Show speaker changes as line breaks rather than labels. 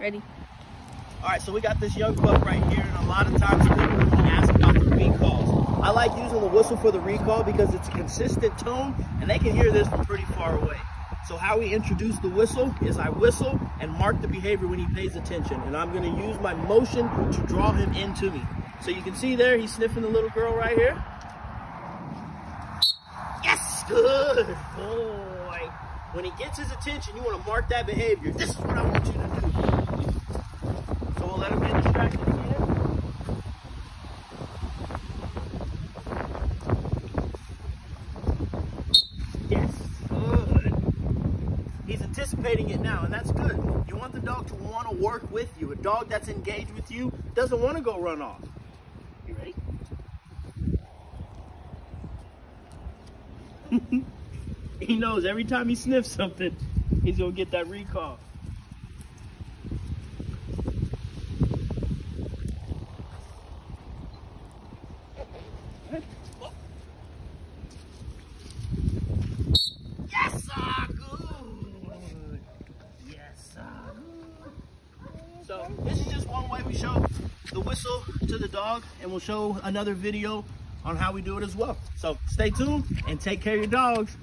Ready?
All right, so we got this young buck right here, and a lot of times people ask about the recalls. I like using the whistle for the recall because it's a consistent tone, and they can hear this from pretty far away. So how we introduce the whistle is I whistle and mark the behavior when he pays attention, and I'm gonna use my motion to draw him into me. So you can see there, he's sniffing the little girl right here. Yes, good boy. When he gets his attention, you wanna mark that behavior. This is what I want you to do. So we'll let him get distracted again. Yes, good. He's anticipating it now, and that's good. You want the dog to want to work with you. A dog that's engaged with you doesn't want to go run off. You ready? he knows every time he sniffs something, he's gonna get that recall. Yes, sir. Good. Yes, sir. So this is just one way we show the whistle to the dog, and we'll show another video on how we do it as well. So stay tuned and take care of your dogs.